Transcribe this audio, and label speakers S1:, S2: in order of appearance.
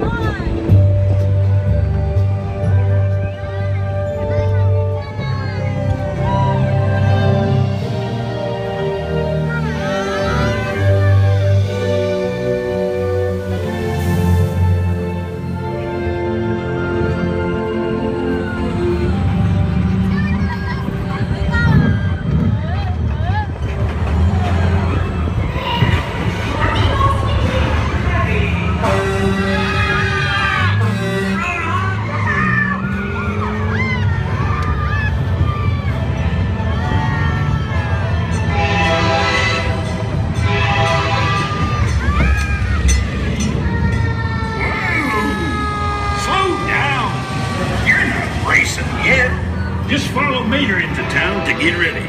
S1: Come on. Just follow Mater into town to get ready.